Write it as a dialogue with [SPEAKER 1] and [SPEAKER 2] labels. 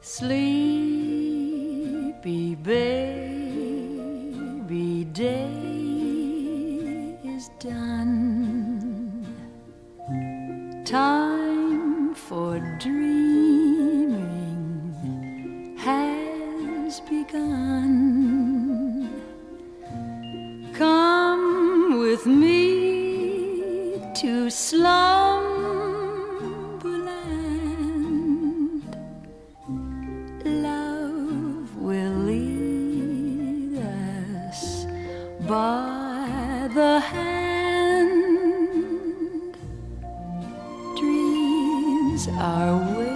[SPEAKER 1] Sleepy baby, day is done. Time for dreaming has begun. Come with me to slumberland. by the hand. Dreams are.